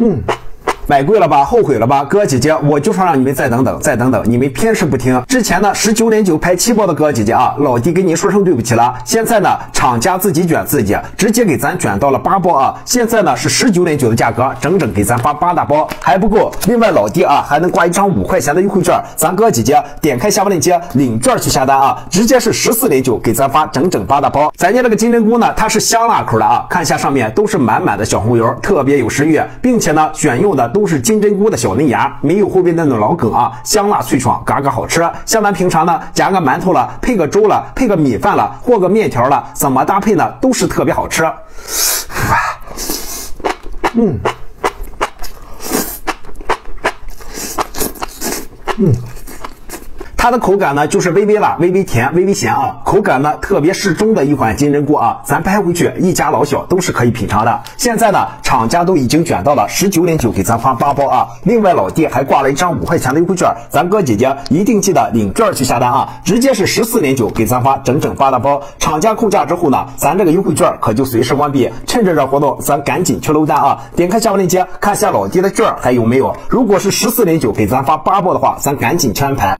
嗯。买贵了吧？后悔了吧？哥姐姐，我就说让你们再等等，再等等，你们偏是不听。之前呢，十九点九拍七包的哥姐姐啊，老弟跟您说声对不起了。现在呢，厂家自己卷自己，直接给咱卷到了八包啊。现在呢是十九点九的价格，整整给咱发八大包还不够。另外，老弟啊还能挂一张五块钱的优惠券，咱哥姐姐点开下方链接领券去下单啊，直接是十四点九给咱发整整八大包。咱家这个金针菇呢，它是香辣口的啊，看一下上面都是满满的小红油，特别有食欲，并且呢选用的都是金针菇的小嫩芽，没有后边那种老梗啊，香辣脆爽，嘎嘎好吃。像咱平常呢夹个馒头了，配个粥了，配个米饭了，和个面条了，怎么搭配呢都是特别好吃。嗯，嗯。它的口感呢，就是微微辣、微微甜、微微咸啊，口感呢特别适中的一款金针菇啊，咱拍回去一家老小都是可以品尝的。现在呢，厂家都已经卷到了十九点九，给咱发八包啊。另外老弟还挂了一张五块钱的优惠券，咱哥姐姐一定记得领券去下单啊，直接是十四点九给咱发整整八大包。厂家扣价之后呢，咱这个优惠券可就随时关闭，趁着这活动，咱赶紧去搂单啊！点开下方链接看下老弟的券还有没有。如果是十四点九给咱发八包的话，咱赶紧去安排。